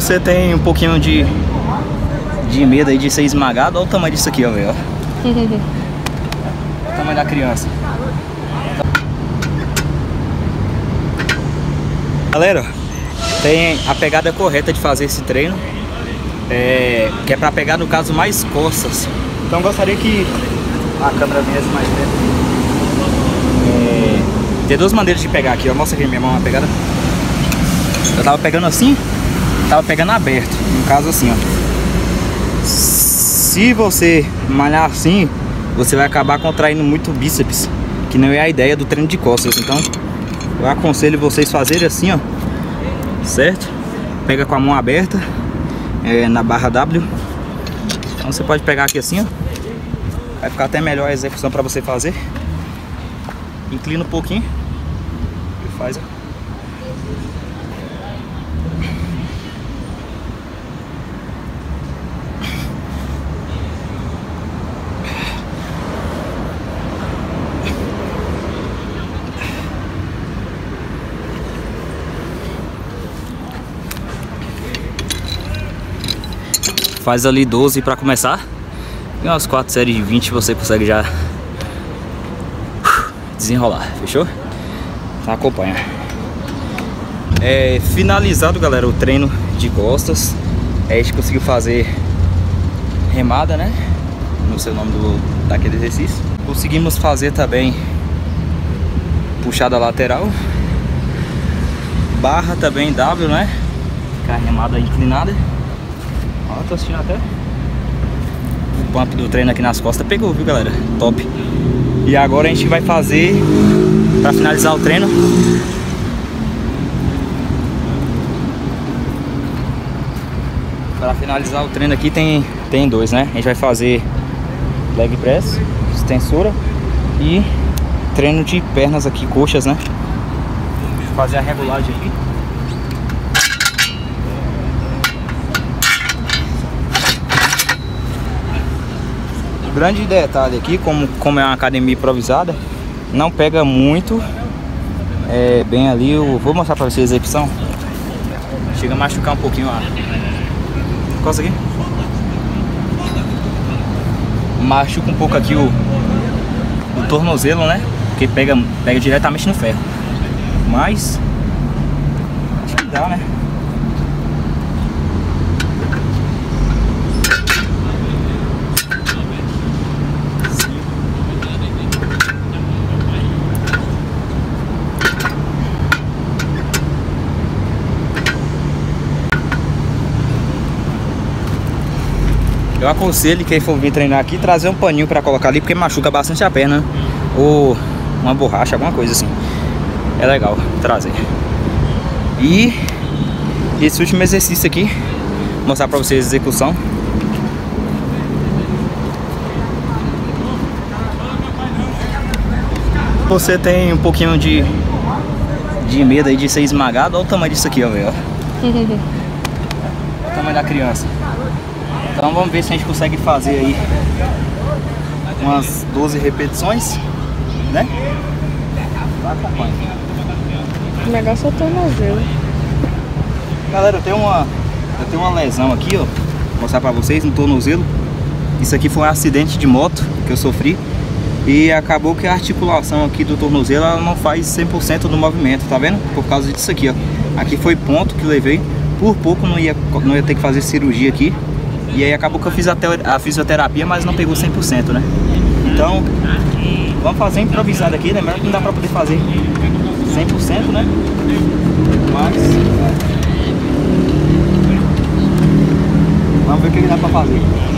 você tem um pouquinho de, de medo aí de ser esmagado, olha o tamanho disso aqui, ó, velho. o tamanho da criança. Galera, tem a pegada correta de fazer esse treino, é, que é pra pegar, no caso, mais costas. Então gostaria que a câmera viesse mais perto. É, tem duas maneiras de pegar aqui, ó. Mostra aqui minha mão a pegada. Eu tava pegando assim, tava pegando aberto. No caso assim, ó. Se você malhar assim, você vai acabar contraindo muito o bíceps, que não é a ideia do treino de costas. Então, eu aconselho vocês fazerem assim, ó. Certo? Pega com a mão aberta é, na barra W. Então você pode pegar aqui assim, ó. Vai ficar até melhor a execução para você fazer. Inclina um pouquinho e faz. Faz ali 12 para começar. E umas 4 séries de 20 você consegue já desenrolar, fechou? Então acompanha. É, finalizado, galera, o treino de costas. É, a gente conseguiu fazer remada, né? Não sei o nome do, daquele exercício. Conseguimos fazer também puxada lateral. Barra também W, né? Ficar remada inclinada. Ó, tô assistindo até pump do treino aqui nas costas pegou, viu galera? Top. E agora a gente vai fazer, pra finalizar o treino, Pra finalizar o treino aqui tem, tem dois, né? A gente vai fazer leg press, extensura e treino de pernas aqui, coxas, né? Fazer a regulagem aqui. Grande detalhe aqui, como, como é uma academia improvisada, não pega muito é, bem ali. Eu vou mostrar pra vocês a execução. Chega a machucar um pouquinho a. Costa aqui. Machuca um pouco aqui o, o tornozelo, né? Porque pega, pega diretamente no ferro. Mas. Acho que dá, né? Eu aconselho quem for vir treinar aqui trazer um paninho para colocar ali porque machuca bastante a perna ou uma borracha, alguma coisa assim. É legal trazer. E esse último exercício aqui, vou mostrar para vocês a execução. Você tem um pouquinho de de medo aí de ser esmagado, olha o tamanho disso aqui, ó, velho. o tamanho da criança. Então vamos ver se a gente consegue fazer aí umas 12 repetições, né? O negócio é o tornozelo. Galera, eu tenho uma, eu tenho uma lesão aqui, ó. Vou mostrar pra vocês no tornozelo. Isso aqui foi um acidente de moto que eu sofri. E acabou que a articulação aqui do tornozelo ela não faz 100% do movimento, tá vendo? Por causa disso aqui, ó. Aqui foi ponto que levei. Por pouco não ia, não ia ter que fazer cirurgia aqui. E aí acabou que eu fiz a, fisioterapia, mas não pegou 100%, né? Então, vamos fazer improvisado aqui, lembrando que não dá pra poder fazer 100%, né? Mas... Vamos ver o que dá pra fazer.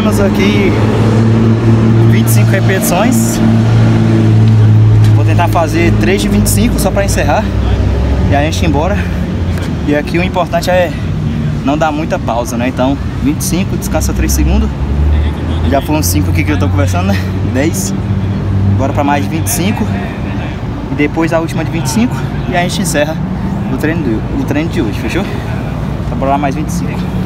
Temos aqui 25 repetições. Vou tentar fazer 3 de 25 só para encerrar e a gente embora. E aqui o importante é não dar muita pausa, né? Então, 25, descansa 3 segundos. Já foram 5 aqui que eu tô conversando, né? 10. Agora para mais de 25. E depois a última de 25 e a gente encerra o treino, o treino de hoje, fechou? Então bora lá mais 25.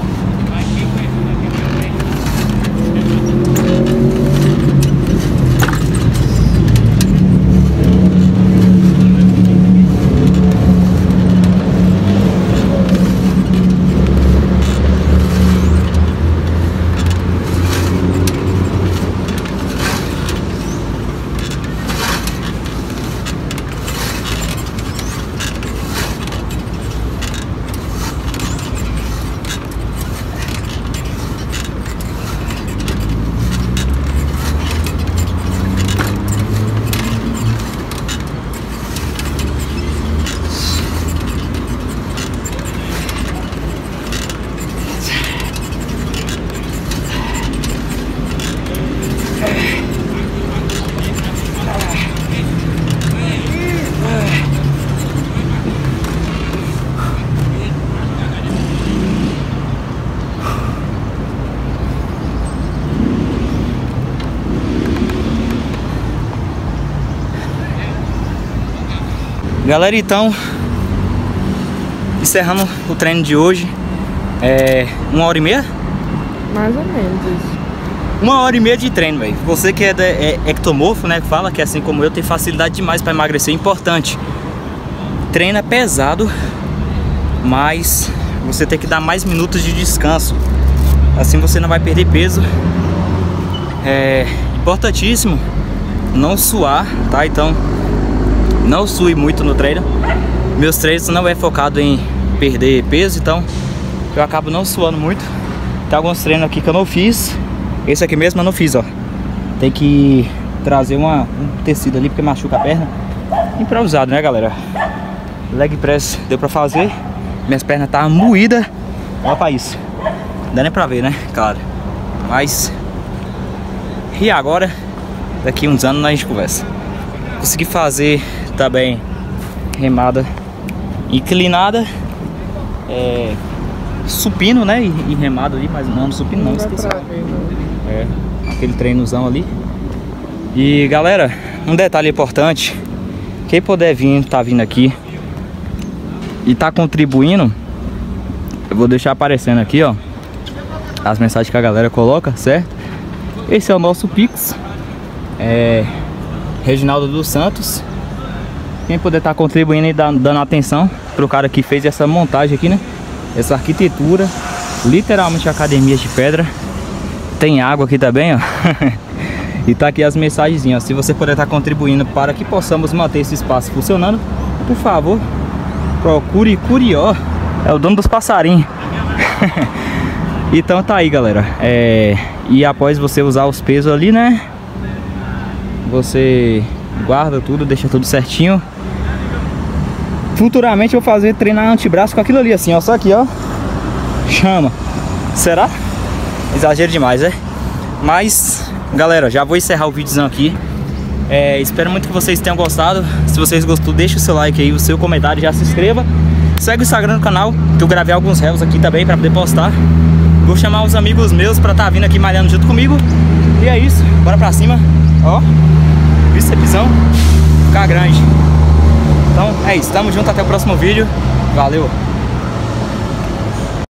Galera, então, encerrando o treino de hoje, é uma hora e meia? Mais ou menos. Uma hora e meia de treino, velho. Você que é, de, é ectomorfo, né, que fala que assim como eu, tem facilidade demais para emagrecer, importante. Treina pesado, mas você tem que dar mais minutos de descanso. Assim você não vai perder peso. É importantíssimo não suar, tá? Então, não sui muito no treino. Meus treinos não é focado em perder peso, então eu acabo não suando muito. Tem alguns treinos aqui que eu não fiz. Esse aqui mesmo eu não fiz, ó. Tem que trazer uma, um tecido ali porque machuca a perna. Improvisado, né, galera? Leg press deu pra fazer. Minhas pernas estavam moídas. Olha pra isso. Não dá nem pra ver, né? Claro. Mas... E agora? Daqui uns anos a gente conversa. Consegui fazer também remada inclinada, é, supino, né? E, e, remado ali, mas não, supino não, não esqueci. É, aquele treinozão ali. E galera, um detalhe importante, quem puder vir, tá vindo aqui e tá contribuindo, eu vou deixar aparecendo aqui, ó, as mensagens que a galera coloca, certo? Esse é o nosso Pix, é Reginaldo dos Santos, quem puder estar tá contribuindo e dando atenção pro cara que fez essa montagem aqui, né? Essa arquitetura, literalmente academia de pedra. Tem água aqui também, ó. e tá aqui as mensagenzinhas. Se você puder estar tá contribuindo para que possamos manter esse espaço funcionando, por favor, procure Curió. É o dono dos passarinhos. então tá aí, galera. É... E após você usar os pesos ali, né? Você guarda tudo, deixa tudo certinho Futuramente eu vou fazer treinar antebraço com aquilo ali assim, ó. Só aqui, ó. Chama. Será? Exagero demais, é? Mas, galera, já vou encerrar o vídeozão aqui. É, espero muito que vocês tenham gostado. Se vocês gostou, deixa o seu like aí, o seu comentário, já se inscreva. Segue o Instagram do canal, que eu gravei alguns réus aqui também pra poder postar. Vou chamar os amigos meus pra estar tá vindo aqui malhando junto comigo. E é isso, bora pra cima. Ó, bícepsão, ficar grande. Então é isso, tamo junto, até o próximo vídeo. Valeu!